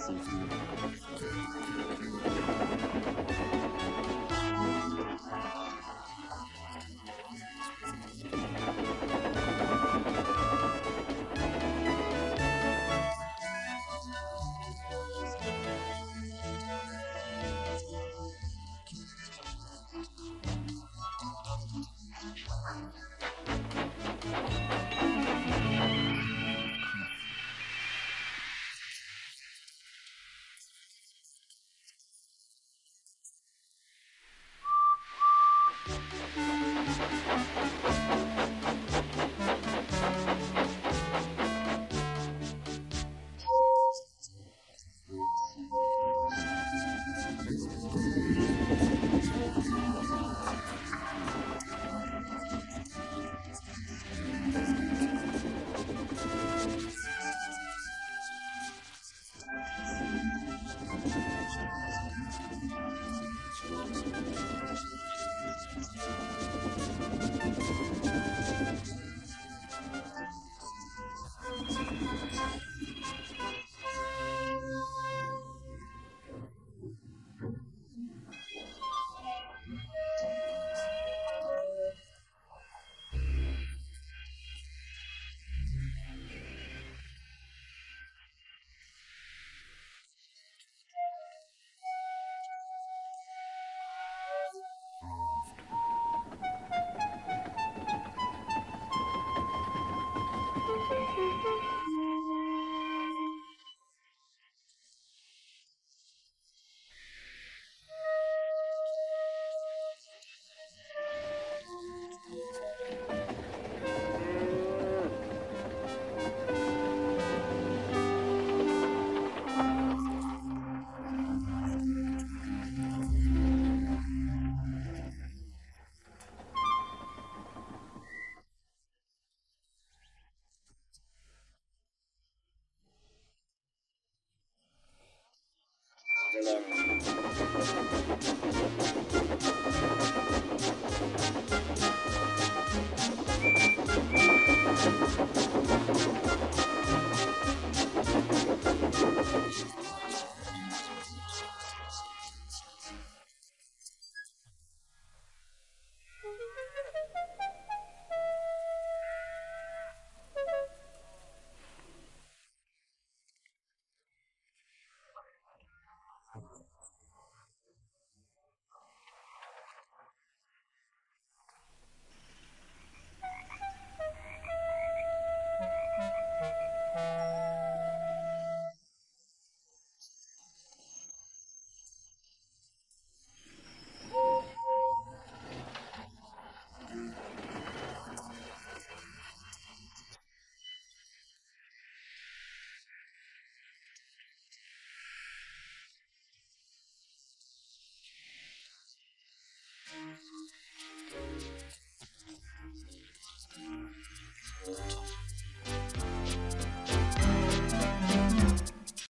something. です。